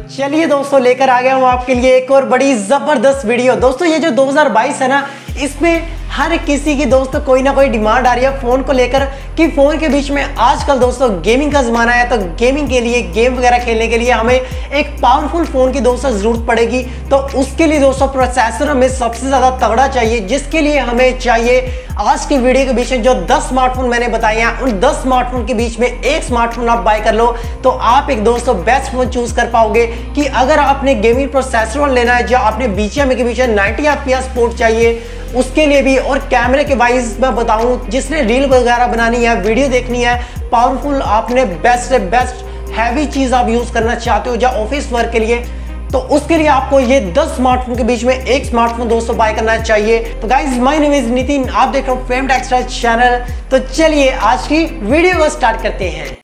चलिए दोस्तों, लेकर आ गया हूँ आपके लिए एक और बड़ी ज़बरदस्त वीडियो। दोस्तों, ये जो 2022 है ना, इसमें हर किसी की दोस्तों कोई ना कोई डिमांड आ रही है फ़ोन को लेकर कि फ़ोन के बीच में आजकल दोस्तों गेमिंग का जमाना है तो गेमिंग के लिए गेम वगैरह खेलने के लिए हमें एक पावरफुल फ़ोन की दोस्तों ज़रूरत पड़ेगी। तो उसके लिए दोस्तों प्रोसेसर हमें सबसे ज़्यादा तगड़ा चाहिए, जिसके लिए हमें चाहिए आज की वीडियो के बीच में जो 10 स्मार्टफ़ोन मैंने बताए हैं, उन 10 स्मार्टफ़ोन के बीच में एक स्मार्टफ़ोन आप बाय कर लो तो आप एक दोस्तों बेस्ट फ़ोन चूज़ कर पाओगे कि अगर आपने गेमिंग प्रोसेसर लेना है, जो आपने बीचएम के बीच में 90 एफपीएस पोर्ट चाहिए, उसके लिए भी और कैमरे के वाइज मैं बताऊँ, जिसने रील वगैरह बनानी है वीडियो देखनी है पावरफुल आपने बेस्ट बेस्ट हैवी चीज़ आप यूज़ करना चाहते हो, या ऑफ़िस वर्क के लिए तो उसके लिए आपको ये 10 स्मार्टफ़ोन के बीच में एक स्मार्टफ़ोन दोस्तों बाय करना चाहिए। तो guys my name is Nitin आप देख रहे हो फेम्ड एक्स्ट्रा चैनल तो चलिए आज की वीडियो को स्टार्ट करते हैं।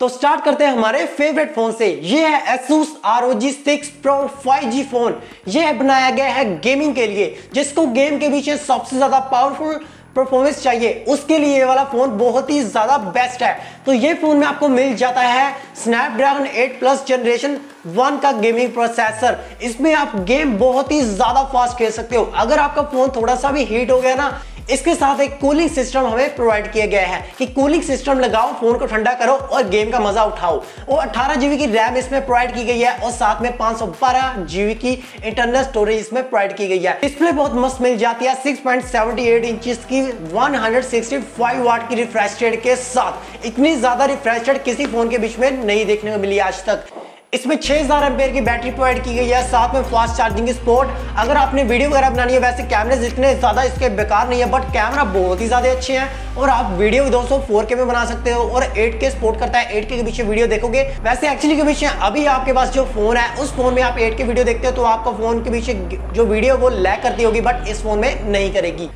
तो स्टार्ट करते हैं हमारे फेवरेट फ़ोन से। ये है Asus ROG 6 Pro 5G phone ये बनाया गया है गेमिंग के लिए, जिसको गेम के बीच सबसे ज़्यादा पावरफुल परफॉर्मेंस चाहिए। उसके लिए ये वाला फ़ोन बहुत ही ज़्यादा बेस्ट है। तो ये फ़ोन में आपको मिल जाता है स्नैपड्रैगन 8 प्लस जनरेशन वन का गेमिंग प्रोसेसर इसमें आप गेम बहुत ही ज़्यादा फास्ट खेल सकते हो। अगर आपका फ़ोन थोड़ा सा भी हीट हो गया ना इसके साथ एक कूलिंग सिस्टम हमें प्रोवाइड किया गया है कि कूलिंग सिस्टम लगाओ फ़ोन को ठंडा करो और गेम का मज़ा उठाओ। और अठारह जीबी की रैम इसमें प्रोवाइड की गई है और साथ में पाँच सौ बारह जीबी की इंटरनल स्टोरेज इसमें प्रोवाइड की गई है। डिस्प्ले बहुत मस्त मिल जाती है six point seventy eight inch की one hundred sixty five watt की रिफ्रेश रेट के साथ। इतनी ज़्यादा रिफ्रेश रेट किसी फ़ोन के बीच में नहीं देखने को मिली आज तक। इसमें 6000 हज़ार की बैटरी प्रोवाइड की गई है, साथ में फास्ट चार्जिंग स्पोर्ट। अगर आपने वीडियो वगैरह बनानी है, वैसे कैमरे जितने ज़्यादा इसके बेकार नहीं है बट कैमरा बहुत ही ज़्यादा अच्छे हैं और आप वीडियो दोस्तों 4K में बना सकते हो और 8K सपोर्ट करता है। 8K के पीछे वीडियो देखोगे। वैसे एक्चुअली के पीछे अभी आपके पास जो फ़ोन है, उस फ़ोन में आप 8K वीडियो देखते हो तो आपका फ़ोन के पीछे जो वीडियो वो लैक करती होगी बट इस फ़ोन में नहीं करेगी।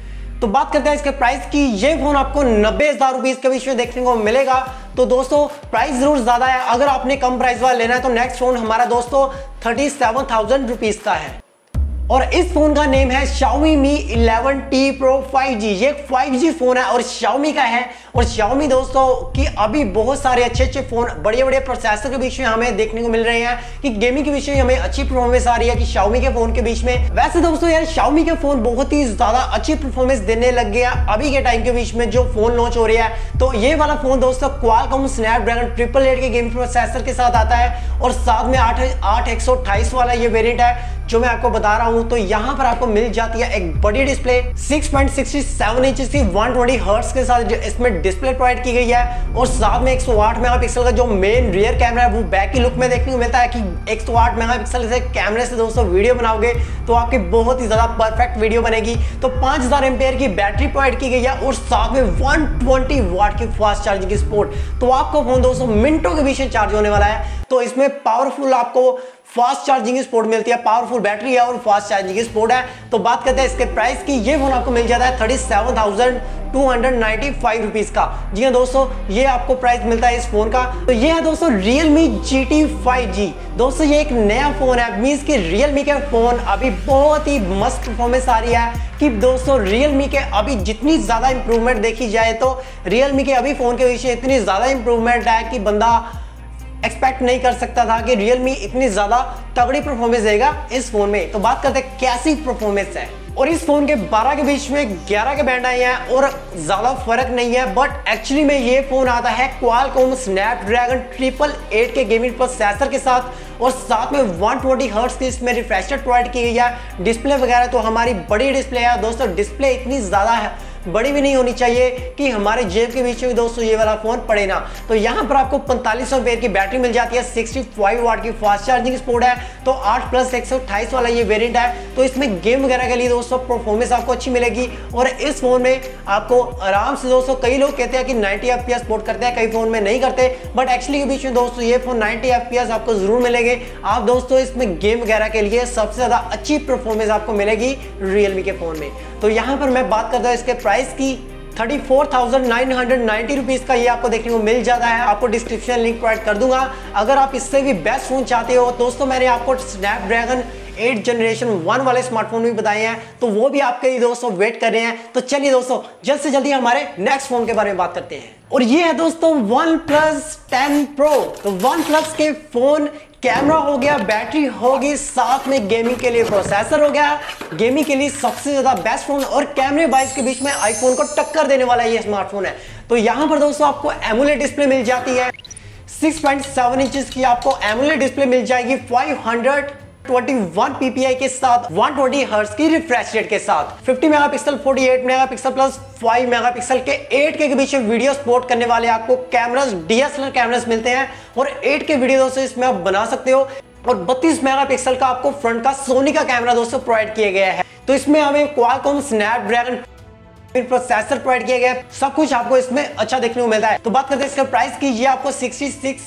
तो बात करते हैं इसके प्राइस की। ये फ़ोन आपको नब्बे हज़ार रुपीज़ के बीच में देखने को मिलेगा। तो दोस्तों प्राइस ज़रूर ज़्यादा है। अगर आपने कम प्राइस वाला लेना है तो नेक्स्ट फ़ोन हमारा दोस्तों थर्टी सेवन थाउज़ेंड रुपीज़ का है। और इस फ़ोन का नेम है Xiaomi Mi 11T Pro 5G ये 5G फ़ोन है और Xiaomi का है। और Xiaomi दोस्तों की अभी बहुत सारे अच्छे अच्छे फ़ोन बड़े बड़े प्रोसेसर के बीच में हमें देखने को मिल रहे हैं कि गेमिंग के बीच में हमें अच्छी परफॉर्मेंस आ रही है कि Xiaomi के फ़ोन के बीच में। वैसे दोस्तों यार, Xiaomi के फ़ोन बहुत ही ज़्यादा अच्छी परफॉर्मेंस देने लग गया अभी के टाइम के बीच में जो फ़ोन लॉन्च हो रहा है। तो ये वाला फ़ोन दोस्तों क्वालकॉम स्नैपड्रैगन ट्रिपल एट के गेमिंग प्रोसेसर के साथ आता है और साथ में आठ आठ एक वाला ये वेरियंट है। जो मैं आपको बता रहा हूँ तो यहाँ पर आपको मिल जाती है एक बड़ी डिस्प्ले 6.67 इंच की 120 हर्ट्ज के साथ इसमें डिस्प्ले प्रोवाइड की गई है। और साथ में 108 मेगापिक्सल का जो मेन रियर कैमरा है, वो बैक की लुक में देखने को मिलता है कि 108 मेगापिक्सल से कैमरे से दोस्तों वीडियो बनाओगे तो आपकी बहुत ही ज़्यादा परफेक्ट वीडियो बनेगी। तो 5000 हज़ार की बैटरी प्रोवाइड की गई है, और साथ में 120 वाट की फास्ट चार्जिंग की सपोर्ट तो आपको फ़ोन दोस्तों मिनटों के बीच चार्ज होने वाला है। तो इसमें पावरफुल आपको फास्ट चार्जिंग स्पोर्ट मिलती है पावरफुल बैटरी है और फास्ट चार्जिंग स्पोर्ट है। तो बात करते हैं इसके प्राइस की। ये फ़ोन आपको मिल जाता है thirty seven thousand two hundred ninety five rupees का। जी हाँ दोस्तों, ये आपको प्राइस मिलता है इस फ़ोन का। तो ये है दोस्तों Realme GT 5G दोस्तों, ये एक नया फ़ोन है। मीन्स की Realme के फ़ोन अभी बहुत ही मस्त परफॉर्मेंस आ रही है कि दोस्तों, Realme के अभी जितनी ज़्यादा इंप्रूवमेंट देखी जाए तो Realme के अभी फ़ोन के विषय इतनी ज़्यादा इंप्रूवमेंट है कि बंदा एक्सपेक्ट नहीं कर सकता था कि रियलमी इतनी ज़्यादा तगड़ी परफॉर्मेंस देगा इस फ़ोन में। तो बात करते हैं कैसी परफॉर्मेंस है। और इस फ़ोन के 12 के बीच में 11 के बैंड आए हैं और ज़्यादा फ़र्क नहीं है बट एक्चुअली में ये फ़ोन आता है क्वालकॉम स्नैपड्रैगन ट्रिपल एट के गेमिंग प्रोसेसर के साथ और साथ में 120 ट्वेंटी हर्ट्स की इसमें रिफ्रेशर प्रोवाइड की गई है। डिस्प्ले वगैरह तो हमारी बड़ी डिस्प्ले है। दोस्तों डिस्प्ले इतनी ज़्यादा है बड़ी भी नहीं होनी चाहिए कि हमारे जेब के बीच में दोस्तों ये वाला फ़ोन पड़े ना। तो यहाँ पर आपको पैंतालीस सौ की बैटरी मिल जाती है सिक्सटी फाइव वाट की फास्ट चार्जिंग स्पोर्ट है तो आठ प्लस एक वाला ये वेरियंट है। तो इसमें गेम वगैरह के लिए दोस्तों परफॉर्मेंस आपको अच्छी मिलेगी और इस फ़ोन में आपको आराम से दोस्तों कई लोग कहते हैं कि 90 एफ़ सपोर्ट करते हैं, कई फ़ोन में नहीं करते बट एक्चुअली के बीच में दोस्तों ये फ़ोन 90 एफ़ आपको ज़रूर मिलेंगे। आप दोस्तों इसमें गेम वगैरह के लिए सबसे ज़्यादा अच्छी परफॉर्मेंस आपको मिलेगी रियलमी के फ़ोन में। तो यहाँ पर मैं बात करता हूँ इसके प्राइस की। Thirty four thousand nine hundred ninety rupees का ये आपको देखने को मिल जाता है। आपको डिस्क्रिप्शन लिंक प्रोवाइड कर दूँगा। अगर आप इससे भी बेस्ट फ़ोन चाहते हो, दोस्तों मैंने आपको स्नैपड्रैगन एट जनरेशन वन वाले स्मार्टफ़ोन भी बताए हैं। तो वो भी आपके लिए दोस्तों वेट कर रहे हैं। तो चलिए दोस्तों, जल्द से जल्दी हमारे नेक्स्ट फ़ोन के बारे में बात करते हैं। और ये है दोस्तों वन प्लस टेन प्रो तो वन प्लस के फ़ोन कैमरा हो गया, बैटरी होगी, साथ में गेमिंग के लिए प्रोसेसर हो गया। गेमिंग के लिए सबसे ज़्यादा बेस्ट फ़ोन और कैमरे वाइज के बीच में आईफोन को टक्कर देने वाला ये स्मार्टफ़ोन है। तो यहाँ पर दोस्तों आपको एमुलेट डिस्प्ले मिल जाती है। 6.7 इंच की आपको एमुलेट डिस्प्ले मिल जाएगी 521 ppi के साथ 120 हर्ट्ज की रिफ्रेश रेट के साथ। 50 मेगापिक्सल 48 मेगापिक्सल प्लस 5 मेगापिक्सल के 8 के बीच वीडियो सपोर्ट करने वाले आपको कैमरास डीएसएलआर कैमरास मिलते हैं और 8 के वीडियो दोस्तों इसमें आप बना सकते हो। और 32 मेगापिक्सल का आपको फ्रंट का सोनी का कैमरा दोस्तों प्रोवाइड किया गया है। तो इसमें हमें क्वालकॉम स्नैपड्रैगन फिर प्रोसेसर प्रोवाइड किया गया। सब कुछ आपको इसमें अच्छा देखने को मिलता है। तो बात करते हैं इसका प्राइस की। ये आपको सिक्सटी सिक्स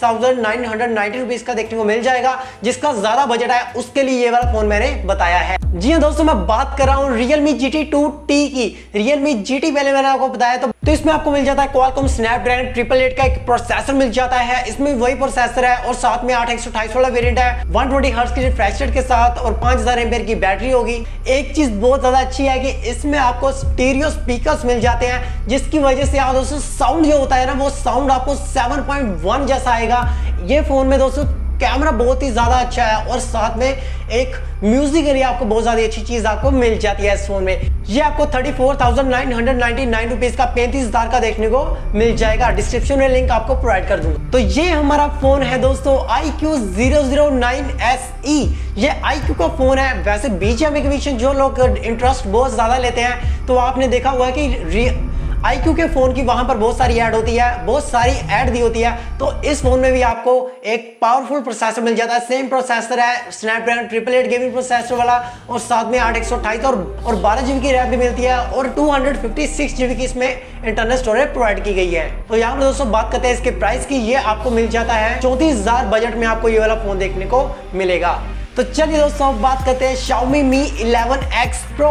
का देखने को मिल जाएगा जिसका ज़्यादा बजट है उसके लिए ये वाला फ़ोन मैंने बताया है। जी हाँ दोस्तों मैं बात कर रहा हूँ Realme GT2 T की। Realme GT पहले मैंने आपको बताया तो, तो इसमें आपको मिल जाता है Qualcomm Snapdragon ट्रिपल एट का एक प्रोसेसर मिल जाता है। इसमें वही प्रोसेसर है और साथ में आठ एक सौ अठाईस वाला वेरियंट है। 120 ट्वेंटी हर्स की रिफ्रेश के साथ और पाँच हज़ार एमपेयर की बैटरी होगी। एक चीज़ बहुत ज़्यादा अच्छी है कि इसमें आपको स्टीरियो स्पीकर्स मिल जाते हैं, जिसकी वजह से दोस्तों साउंड जो होता है ना, वो साउंड आपको 7.1 जैसा आएगा। ये फ़ोन में दोस्तों कैमरा बहुत ही ज़्यादा अच्छा है और साथ में एक म्यूज़िक के लिए आपको बहुत ज़्यादा अच्छी चीज़ आपको मिल जाती है इस फ़ोन में। ये आपको thirty four thousand nine hundred ninety nine rupees का पैंतीस हज़ार का देखने को मिल जाएगा। डिस्क्रिप्शन में लिंक आपको प्रोवाइड कर दूँगा। तो ये हमारा फ़ोन है दोस्तों I Q zero zero nine S E ये आई क्यू का फ़ोन है। वैसे बीच जो लोग इंटरेस्ट बहुत ज़्यादा लेते हैं तो आपने देखा हुआ कि आई क्यू के फ़ोन की वहाँ पर बहुत सारी ऐड होती है, बहुत सारी ऐड दी होती है। तो इस फ़ोन में भी आपको एक पावरफुल प्रोसेसर मिल जाता है। सेम प्रोसेसर है Snapdragon triple eight gaming processor वाला, और साथ में आठ एक सौ अठाईस और और बारह जीबी की रैम भी मिलती है, और two hundred fifty six GB की इसमें इंटरनल स्टोरेज प्रोवाइड की गई है। तो यहाँ पर दोस्तों बात करते हैं इसके प्राइस की। ये आपको मिल जाता है चौंतीस हज़ार बजट में आपको ये वाला फ़ोन देखने को मिलेगा। तो चलिए दोस्तों बात करते हैं Xiaomi Mi 11X Pro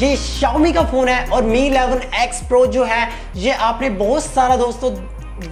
ये Xiaomi का फ़ोन है और Mi 11X Pro जो है, ये आपने बहुत सारा दोस्तों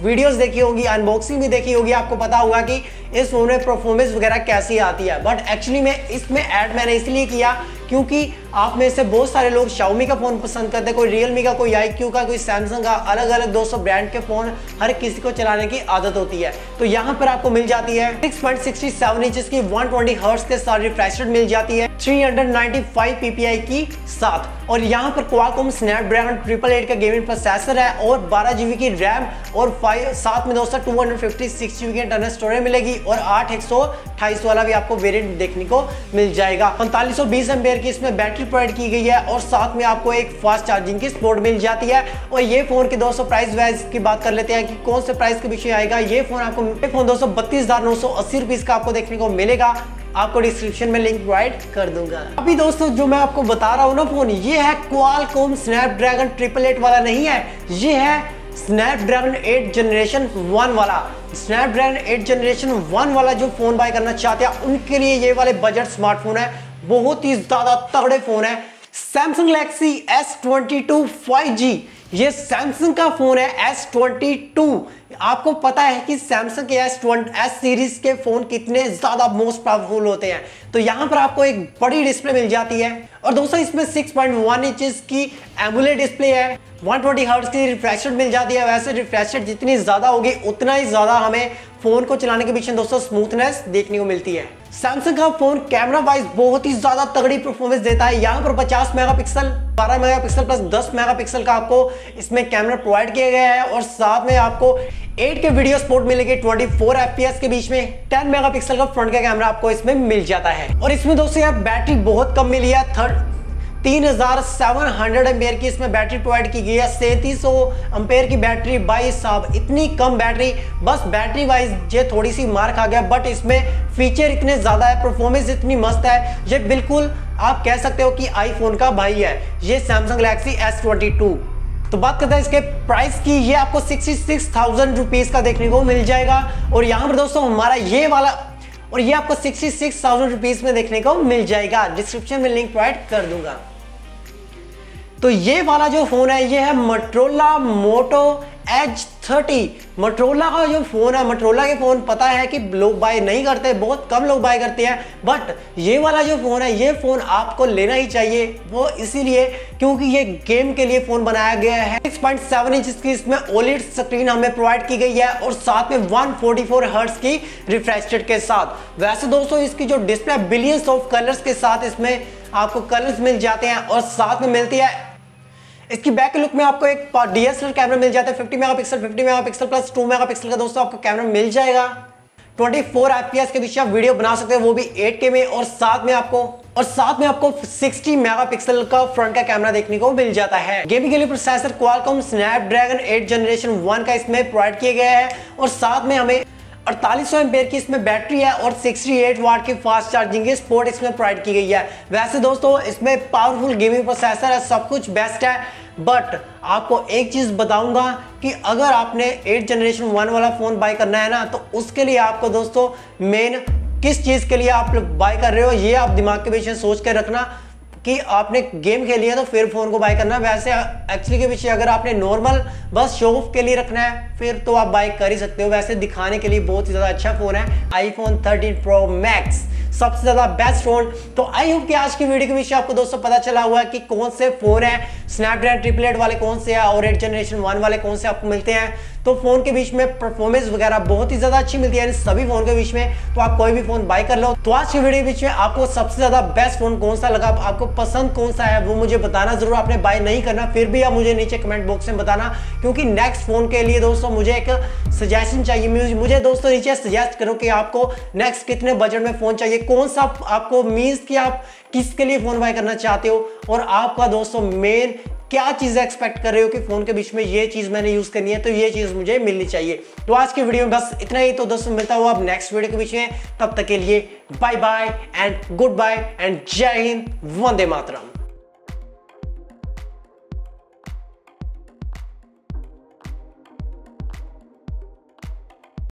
वीडियोस देखी होगी अनबॉक्सिंग भी देखी होगी, आपको पता होगा कि इस फ़ोन में परफॉर्मेंस वगैरह कैसी आती है। बट एक्चुअली में इसमें ऐड मैंने इसलिए किया क्योंकि आप में से बहुत सारे लोग Xiaomi का फ़ोन पसंद करते हैं, कोई Realme का, कोई iQ का, कोई Samsung का अलग अलग दोस्तों ब्रांड के फ़ोन हर किसी को चलाने की आदत होती है। तो यहाँ पर आपको मिल जाती है 6.67 इंचेस की 120 हर्ट्ज के साथ रिफ्रेश मिल जाती है 395 ppi की साथ। और यहाँ पर Qualcomm Snapdragon ट्रिपल एट का गेमिंग प्रोसेसर है और बारह जीबी की रैम और फाइव साथ में दोस्तों two hundred fifty six GB की इंटरनल स्टोरेज मिलेगी और आठ एक सौ अठाईस वाला भी आपको वेरियंट देखने को मिल जाएगा। पैंतालीस सौ बीस एम्पेयर की इसमें बैटरी प्रोवाइड की गई है और साथ में आपको एक फास्ट चार्जिंग की सपोर्ट मिल जाती है। और ये फ़ोन के दोस्तों प्राइस वाइज की बात कर लेते हैं कि कौन से प्राइस के पीछे आएगा। ये फ़ोन आपको ये फ़ोन दोस्तों बत्तीस हज़ार नौ सौ अस्सी रुपीज़ का आपको देखने को मिलेगा। आपको डिस्क्रिप्शन में लिंक प्रोवाइड कर दूँगा। अभी दोस्तों जो मैं आपको बता रहा हूँ ना फ़ोन ये है क्वालकॉम स्नैपड्रैगन ट्रिपल एट वाला नहीं है। ये है स्नैपड्रैगन 8 जनरेशन वन वाला। स्नैपड्रैगन 8 जनरेशन वन वाला जो फ़ोन बाय करना चाहते हैं, उनके लिए ये वाले बजट स्मार्टफ़ोन है। बहुत ही ज़्यादा तगड़े फ़ोन है। Samsung Galaxy S twenty two five G ये सैमसंग का फ़ोन है एस ट्वेंटी टू आपको पता है कि सैमसंग के एस एस सीरीज़ के फ़ोन कितने ज़्यादा मोस्ट पावरफुल होते हैं। तो यहाँ पर आपको एक बड़ी डिस्प्ले मिल जाती है। और दोस्तों, इसमें 6.1 इंचेस की एमुलेट डिस्प्ले है। 120 ट्वेंटी की रिफ्रेश मिल जाती है। वैसे रिफ्रेश जितनी ज़्यादा होगी, उतना ही ज़्यादा हमें फ़ोन को चलाने के पीछे दोस्तों स्मूथनेस देखने को मिलती है। सैमसंग का फ़ोन कैमरा वाइज बहुत ही ज़्यादा तगड़ी परफॉर्मेंस देता है। यहाँ पर 50 मेगापिक्सल 12 मेगापिक्सल प्लस 10 मेगापिक्सल का आपको इसमें कैमरा प्रोवाइड किया गया है और साथ में आपको 8 के वीडियो स्पोर्ट मिलेगी 24 फोर के बीच में। 10 मेगापिक्सल का फ्रंट का कैमरा आपको इसमें मिल जाता है। और इसमें दोस्तों यहाँ बैटरी बहुत कम मिली है। थर्ड तीन हज़ार सेवन हंड्रेड एम्पेयर की इसमें बैटरी प्रोवाइड की गई है। सैंतीस सौ एम्पेयर की बैटरी बाई साहब इतनी कम बैटरी। बस बैटरी वाइज ये थोड़ी सी मार खा गया बट इसमें फीचर इतने ज़्यादा है परफॉर्मेंस इतनी मस्त है। ये बिल्कुल आप कह सकते हो कि आईफोन का भाई है। ये Samsung Galaxy S twenty two तो बात करते हैं इसके प्राइस की। ये आपको सिक्सटी सिक्स थाउज़ेंड रुपीज़ का देखने को मिल जाएगा। और यहाँ पर दोस्तों, हमारा ये वाला, और ये आपको सिक्सटी सिक्स थाउज़ेंड रुपीज़ में देखने को मिल जाएगा। डिस्क्रिप्शन में लिंक प्रोवाइड कर दूँगा। तो ये वाला जो फ़ोन है, ये है मट्रोला मोटो एच थर्टी मटरोला का जो फ़ोन है मटरोला के फ़ोन पता है कि लोग बाय नहीं करते, बहुत कम लोग बाय करते हैं। बट ये वाला जो फ़ोन है, ये फ़ोन आपको लेना ही चाहिए। वो इसीलिए क्योंकि ये गेम के लिए फ़ोन बनाया गया है। 6.7 इंच की इसमें ओलिड स्क्रीन हमें प्रोवाइड की गई है और साथ में 144 हर्ट्ज की रिफ्रेश के साथ। वैसे दोस्तों, इसकी जो डिस्प्ले बिलियंस ऑफ़ कलर्स के साथ इसमें आपको कलर्स मिल जाते हैं और साथ में मिलती है इसकी बैक लुक में आपको एक डीएसएलआर कैमरा मिल जाता है 50 मेगापिक्सल 50 मेगापिक्सल प्लस 2 मेगापिक्सल का दोस्तों आपको कैमरा मिल जाएगा। 24 एफपीएस के बीच आप वीडियो बना सकते हैं, वो भी 8K में और साथ में आपको और साथ में आपको 60 मेगापिक्सल का फ्रंट का कैमरा देखने को मिल जाता है। गेमिंग के लिए प्रोसेसर क्वालकॉम स्नैपड्रैगन 8 जनरेशन 1 का इसमें प्रोवाइड किया गया है और साथ में हमें अड़तालीस सौ एम्पेयर की इसमें बैटरी है और 68 वाट की फास्ट चार्जिंग की स्पोर्ट इसमें प्रोवाइड की गई है। वैसे दोस्तों, इसमें पावरफुल गेमिंग प्रोसेसर है, सब कुछ बेस्ट है। बट आपको एक चीज़ बताऊँगा कि अगर आपने 8 जनरेशन वन वाला फ़ोन बाय करना है ना तो उसके लिए आपको दोस्तों मेन किस चीज़ के लिए आप बाय कर रहे हो, ये आप दिमाग के पीछे सोच के रखना। कि आपने गेम खेली है तो फिर फ़ोन को बाय करना वैसे एक्चुअली के पीछे अगर आपने नॉर्मल बस शो ऑफ़ के लिए रखना है, फिर तो आप बाय कर ही सकते हो। वैसे दिखाने के लिए बहुत ही ज़्यादा अच्छा फ़ोन है आईफोन 13 प्रो मैक्स सबसे ज़्यादा बेस्ट फ़ोन तो आई होप कि आज की वीडियो के विषय आपको दोस्तों पता चला हुआ है कि कौन से फ़ोन है स्नैपड्रैगन ट्रिपलेट वाले कौन से है और एट जनरेशन वन वाले कौन से आपको मिलते हैं? तो फ़ोन के बीच में परफॉर्मेंस वगैरह बहुत ही ज़्यादा अच्छी मिलती है सभी फ़ोन के बीच में। तो आप कोई भी फ़ोन बाय कर लो। तो आज की वीडियो के बीच में आपको सबसे ज़्यादा बेस्ट फ़ोन कौन सा लगा? आपको पसंद कौन सा है? वो मुझे बताना ज़रूर, आपने बाय नहीं करना, फिर भी आप मुझे नीचे कमेंट बॉक्स में बताना, क्योंकि नेक्स्ट फ़ोन के लिए दोस्तों मुझे एक सजेशन चाहिए मुझे दोस्तों नीचे सजेस्ट करो कि आपको नेक्स्ट कितने बजट में फ़ोन चाहिए, कौन सा आपको मीन्स कि आप किसके लिए फ़ोन बाय करना चाहते हो? और आपका दोस्तों, मेन क्या चीज़ एक्सपेक्ट कर रहे हो कि फ़ोन के बीच में ये चीज़ मैंने यूज़ करनी है तो ये चीज़ मुझे मिलनी चाहिए। तो आज की वीडियो में बस इतना ही। तो दोस्तों, मिलता हुआ आप नेक्स्ट वीडियो के बीच में। तब तक के लिए bye bye and good bye and जय हिंद, वंदे मातरम।